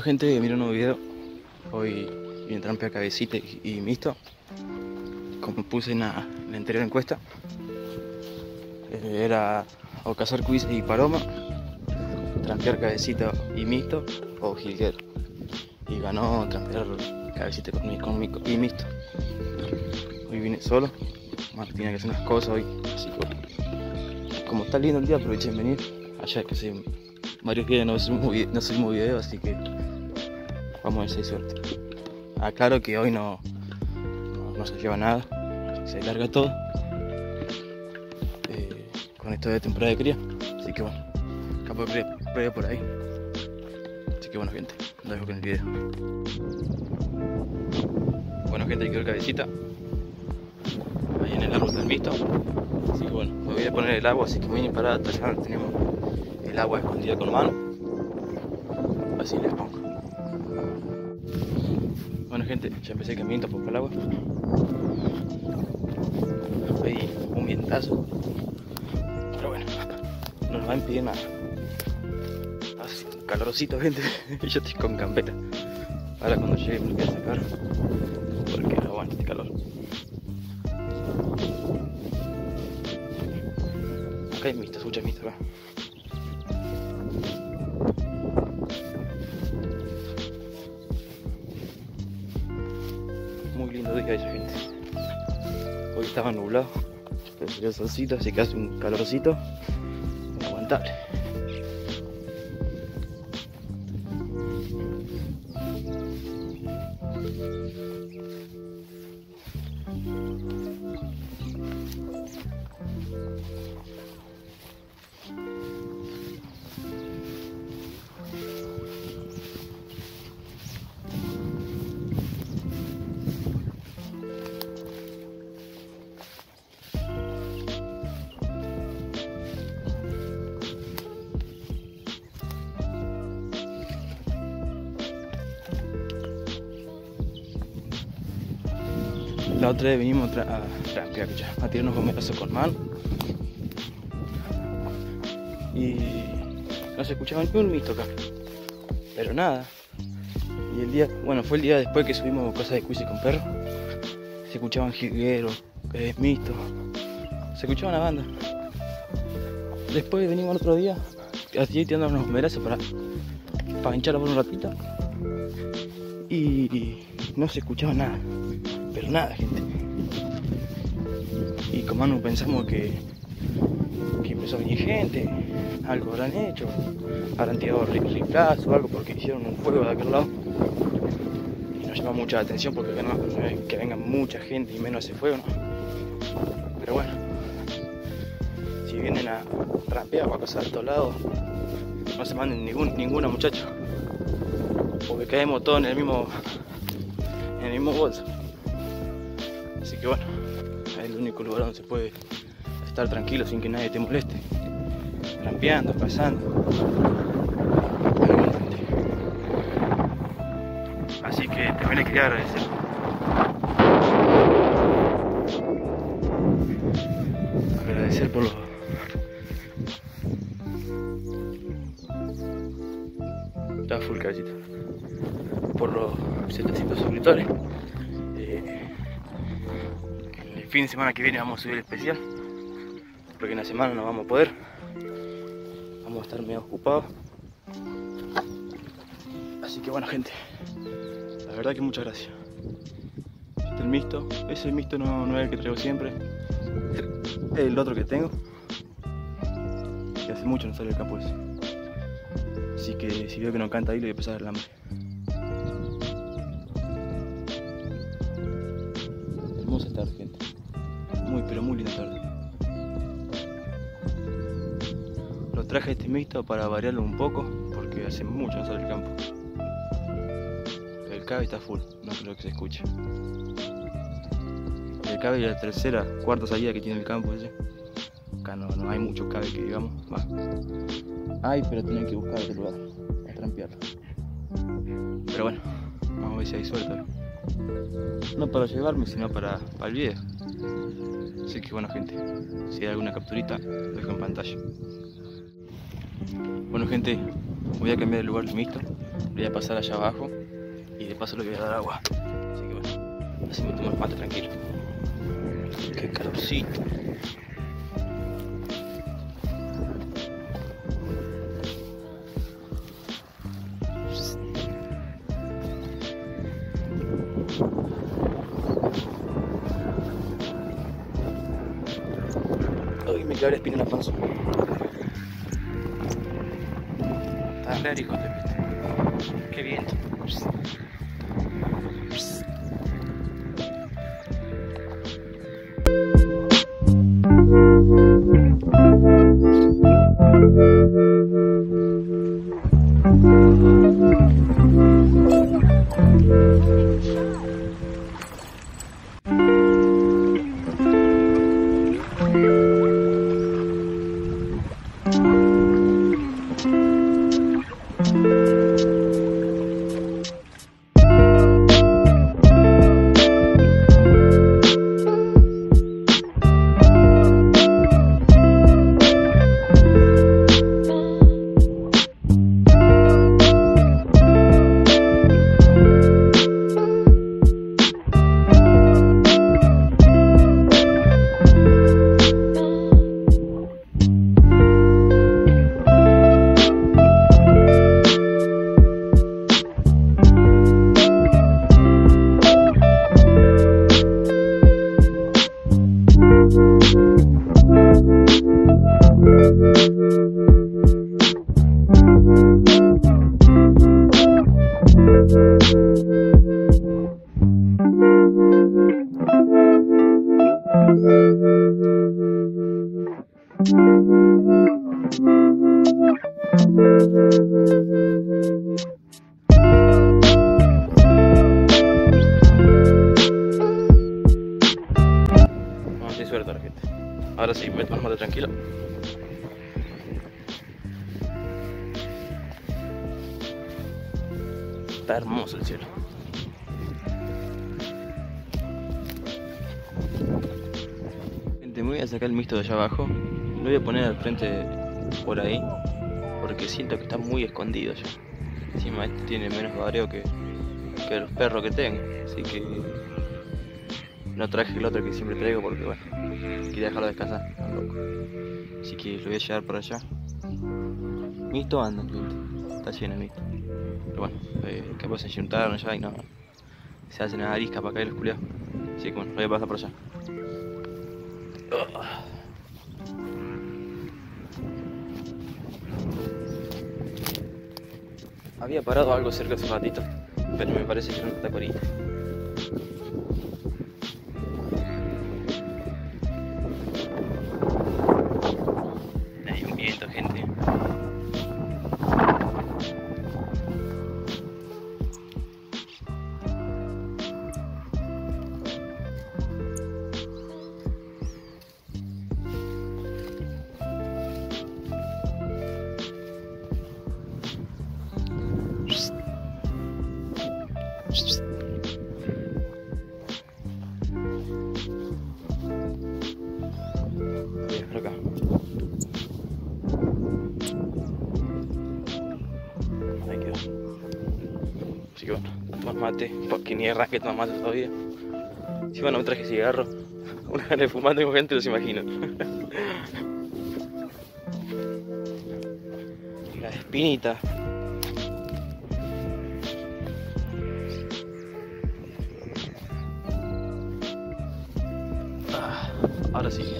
Bueno gente, mira un nuevo video. Hoy viene trampear cabecita y, y mixto. Como puse en la, en la anterior encuesta. eh, era o cazar quiz y paloma, trampear cabecita y mixto o jilguero. Y ganó trampear cabecita con, y mixto. Hoy vine solo. Tenía que hacer unas cosas hoy. Así que como está lindo el día aproveché en venir. Allá que varios días no subimos, no subimos video, así que vamos a ver si hay suerte. Aclaro que hoy no, no, se lleva nada, se larga todo. eh, con esto de temporada de cría, así que bueno, capaz que pruebe por ahí. Así que bueno gente, lo dejo con el video. Bueno gente, ahí quedó el cabecita. Ahí en el árbol del mixto. Así que bueno, me voy a poner el agua, así que me voy a parar hasta allá donde tenemos el agua escondida con mano. Así les pongo. Bueno ya empecé el caminito por el agua. Hay un vientazo. Pero bueno, no nos va a impedir nada. Hace un calorcito gente. Yo estoy con campera. Ahora cuando llegue me lo voy a sacar. Porque no aguanta este calor. Acá hay mistas, muchas mistas acá. Nublado, pero salió solcito, así que hace un calorcito inaguantable. Otra vez vinimos a ya, a tirarnos gomerazo con mano. Y no se escuchaba ni un mito acá. Pero nada. Y el día, bueno, fue el día después que subimos cosas de cuise con perro. Se escuchaban jilgueros, eh, mistos. Se escuchaba una banda. Después venimos el otro día, así tirando unos gomerazos para, para hincharla por un ratito. Y no se escuchaba nada pero nada, gente. Y como no pensamos que, que empezó a venir gente, algo habrán hecho, habrán tirado ri- riflazo o algo porque hicieron un fuego de aquel lado. Y nos llama mucha atención porque no, es que venga mucha gente y menos ese fuego. Pero bueno, si vienen a trampear o a pasar a estos lados, no se manden ningún, ninguna muchacho. Porque caemos todos en el mismo, en el mismo bolso. Que bueno, es el único lugar donde se puede estar tranquilo sin que nadie te moleste. Trampeando, pasando. Así que también les quería agradecer. Agradecer por los. Está full cabecita. Por los 700 suscriptores fin de semana que viene vamos a subir el especial. Porque en la semana no vamos a poder. Vamos a estar medio ocupados. Así que bueno gente, la verdad que muchas gracias. Este es el mixto, ese mixto no, es el que traigo siempre. Es el otro que tengo. Que hace mucho no sale el campo ese. Así que si veo que no canta ahí le voy a empezar el hambre. Hermosa tarde, gente. Muy, pero muy linda tarde. Lo traje este mixto para variarlo un poco, porque hace mucho no sale el campo. El cabe está full, no creo que se escuche. El cabe es la tercera, cuarta salida que tiene el campo ese. Acá no, no hay mucho cabe que digamos. Va. Hay, pero tienen que buscar otro lugar para trampearlo. Pero bueno, vamos a ver si hay suerte. No para llevarme, sino para, para el video. Así que bueno gente, si hay alguna capturita, lo dejo en pantalla. Bueno gente, voy a cambiar el lugar del mixto. Voy a pasar allá abajo y de paso le voy a dar agua. Así que bueno, así me tomo el mate tranquilo. Qué calorcito. Quedó la espina en la panza. Está voy a sacar el mixto de allá abajo. Lo voy a poner al frente por ahí. Porque siento que está muy escondido ya. Encima este tiene menos barrio que, que los perros que tengo. Así que no traje el otro que siempre traigo porque bueno, quería dejarlo descansar, tan loco. Así que lo voy a llevar por allá. Mixto anda. Está lleno de mixto. Pero bueno, eh, capaz se juntaron ya y no. Se hacen a arisca para caer los culiados. Así que bueno, lo voy a pasar por allá. Había parado algo cerca hace un ratito, pero me parece que era una tacorita. Porque ni arranque tomar mate todavía. Si bueno, me traje cigarro. Una gana de fumar tengo gente, los imagino. La espinita. Ah, ahora sí,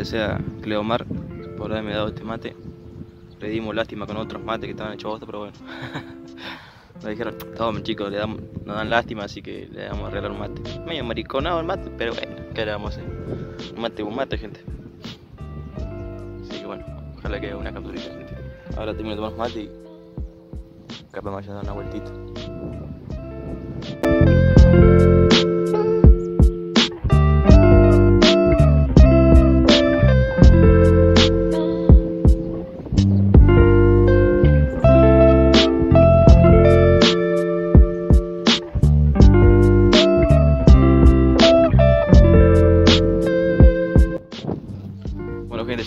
agradecer a Cleomar por haberme dado este mate. Le dimos lástima con otros mates que estaban hechos bosta, pero bueno. Me dijeron, todos chicos, le damos, nos dan lástima, así que le damos a regalar un mate. Medio mariconado el mate, pero bueno, ¿qué le vamos a hacer? Un mate, un mate, gente. Así que bueno, ojalá que una capturita, gente. Ahora termino de tomar mate y capaz me vaya a dar una vueltita.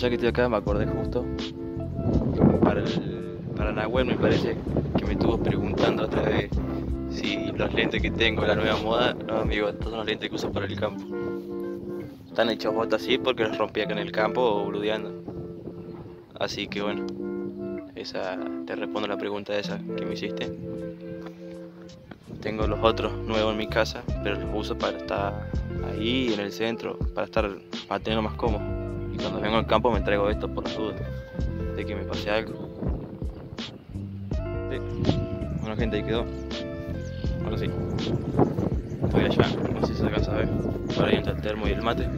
Ya que estoy acá me acordé justo para, el, para Nahuel me parece que me estuvo preguntando otra vez si los lentes que tengo, la nueva moda, no amigo, estos son los lentes que uso para el campo. Están hechos botas así porque los rompí acá en el campo o bludeando. Así que bueno, esa te respondo la pregunta esa que me hiciste. Tengo los otros nuevos en mi casa, pero los uso para estar ahí en el centro, para estar para tenerlo más cómodo. Y cuando vengo al campo me traigo esto por las de que me pase algo. Bueno gente, ahí quedó. Ahora sí. Estoy allá, no sé si se alcanza a ver. Por ahí entra el termo y el mate.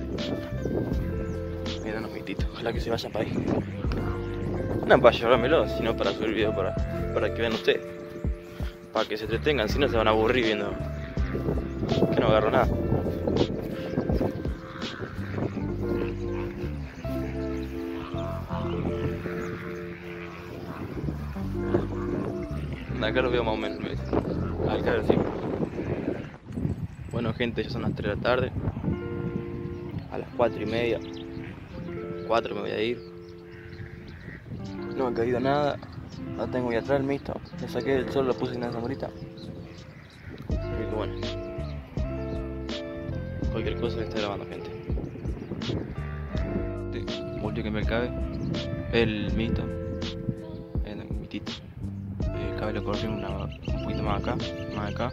Miren unos mititos, ojalá que se vayan para ahí. No para llevármelo, sino para subir video para, para que vean ustedes. Para que se entretengan, si no se van a aburrir viendo que no agarro nada. Acá lo veo más o menos. Acá sí. Bueno gente, ya son las 3 de la tarde. A las 4 y media. 4 me voy a ir. No ha caído nada. No tengo ya atrás el mixto. Le saqué del sol, lo puse en la sombrita. Así que bueno. Cualquier cosa que esté grabando gente. Último que me cabe. El mixto. Lo corté un poquito más acá, más acá,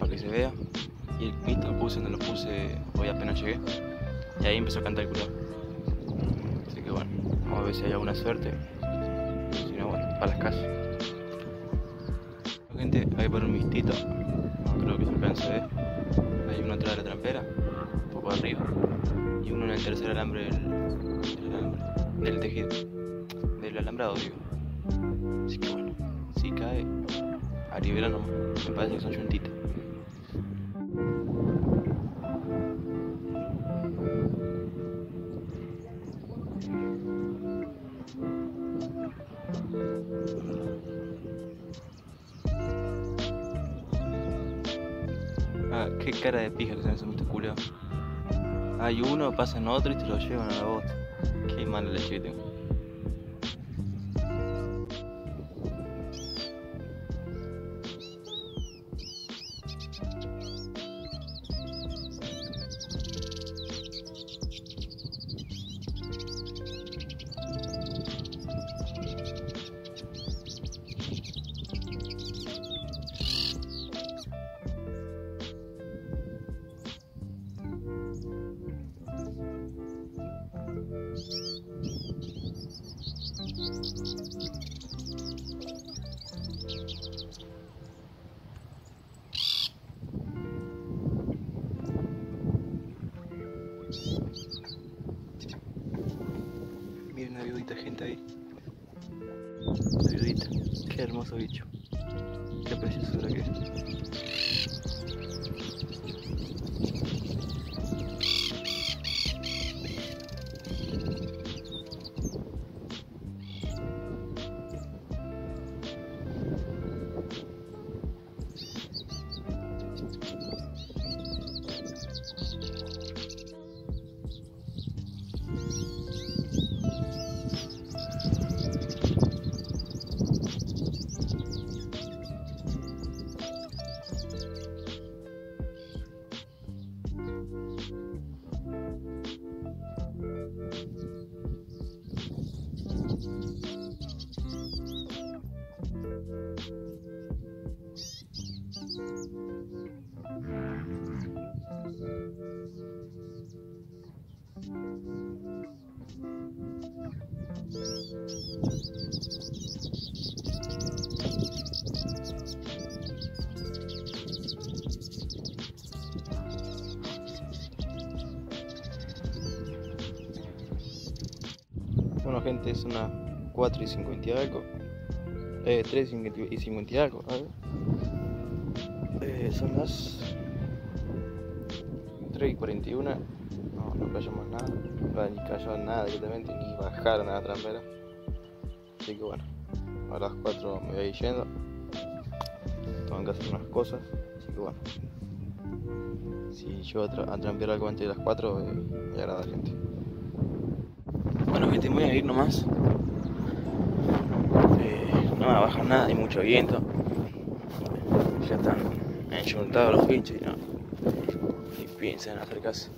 para que se vea. Y el pito lo puse donde lo puse hoy apenas llegué. Y ahí empezó a cantar el culo. Así que bueno, vamos a ver si hay alguna suerte. Si no, bueno, para las casas. Gente, hay por un mistito. No creo que se alcance ver. Hay uno atrás de la trampera, un poco arriba. Y uno en el tercer alambre del, del, alambre, del tejido. Del alambrado, digo. Así que bueno cae a Rivera nomás. Me parece que son juntitas. Ah, qué cara de pija que se me este culeo. Hay uno, pasan otro y te lo llevan a la bota. Qué mala leche que tengo. Hermoso bicho. Bueno gente, es una 4 y 50 y algo. Eh, 3 y 50 y algo. A. Eh, son las 3 y 41. No, no cayó más nada. Ni cayó nada directamente, ni bajar nada trampera. Así que bueno, a las 4 me voy a yendo. Tengo que hacer unas cosas. Así que bueno. Si yo a, tra a trampear algo antes de las 4, eh, me agrada gente. Bueno gente, voy a ir nomás. Eh, no va a nada, hay mucho viento. Ya están enchuntados los pinches y no. Ni piensan acercarse.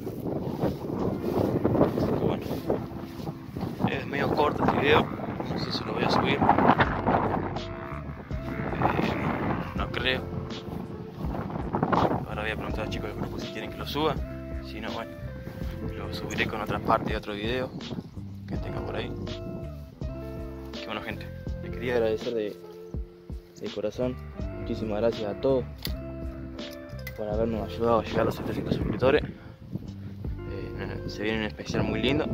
Así que bueno. Es medio corto este video. No sé si lo voy a subir. Eh, no creo. Ahora voy a preguntar a los chicos del grupo si quieren que lo suba. Si no, bueno, lo subiré con otra parte de otro video que tenga por ahí. Qué bueno, gente. Les quería agradecer de, de corazón. Muchísimas gracias a todos por habernos ayudado a llegar a los 700 suscriptores. Eh, se viene un especial muy lindo.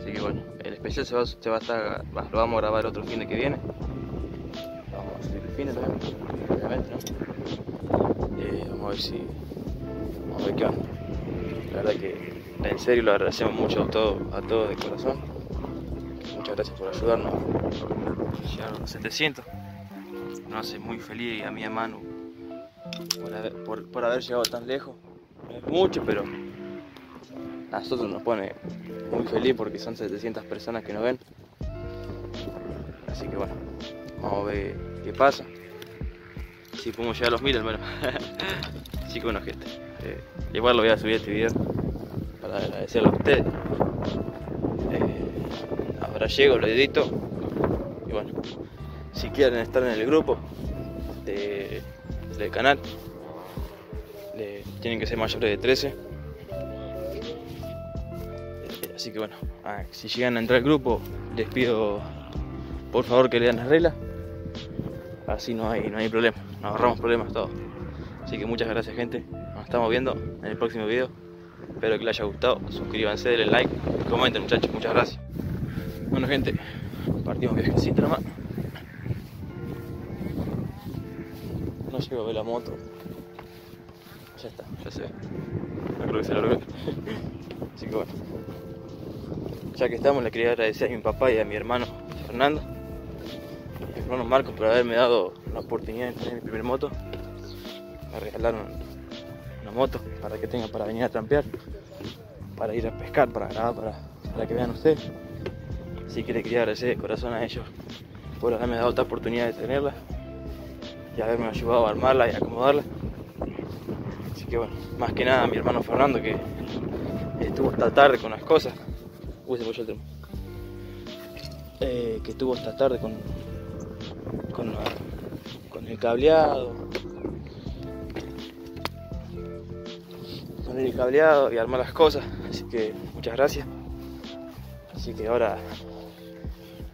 Así que bueno, el especial se va, se va a estar, lo vamos a grabar otro fin de que viene. Vamos a subir el fin de también, obviamente, ¿no? Eh, vamos a ver si. Vamos a ver qué onda. La verdad que en serio lo agradecemos mucho a todos, a todos de corazón. Muchas gracias por ayudarnos a llegar a los 700. Nos hace muy feliz a mi hermano por haber, por, por haber llegado tan lejos. Es mucho, pero a nosotros nos pone muy feliz porque son 700 personas que nos ven. Así que bueno, vamos a ver qué pasa. Si podemos llegar a los mil al menos. Así que bueno gente, eh, igual lo voy a subir este video para agradecerle a ustedes. Eh, ahora llego, lo edito. Y bueno, si quieren estar en el grupo de, del canal, tienen que ser mayores de 13. Eh, así que bueno, ah, si llegan a entrar al grupo, les pido por favor que lean las reglas. Así no hay, no hay problema, nos ahorramos problemas todos. Así que muchas gracias gente, nos estamos viendo en el próximo video. Espero que les haya gustado, suscríbanse, denle like, comenten muchachos, muchas gracias. Bueno gente, partimos viajecito nomás. No llego a ver la moto. Ya está, ya se ve. No creo que se ve. Así que bueno. Ya que estamos, le quería agradecer a mi papá y a mi hermano Fernando. Y a mi hermano Marco por haberme dado la oportunidad de tener mi primer moto. Me regalaron moto para que tengan para venir a trampear, para ir a pescar, para grabar, para, para que vean ustedes. Así que le quería agradecer de corazón a ellos por haberme dado esta oportunidad de tenerla y haberme ayudado a armarla y acomodarla. Así que bueno, más que nada a mi hermano Fernando que estuvo hasta tarde con las cosas. Uy, se el. Eh, que estuvo hasta tarde con, con, con el cableado. Cableado y armar las cosas. Así que muchas gracias. Así que ahora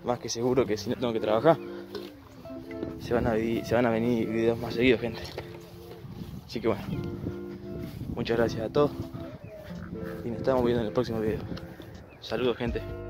más que seguro que si no tengo que trabajar se van a, se van a venir videos más seguidos gente así que bueno muchas gracias a todos y nos estamos viendo en el próximo video saludos gente